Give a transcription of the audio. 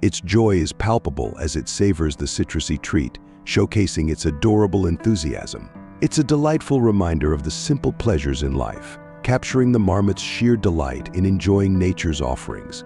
Its joy is palpable as it savors the citrusy treat, showcasing its adorable enthusiasm. It's a delightful reminder of the simple pleasures in life, capturing the marmot's sheer delight in enjoying nature's offerings.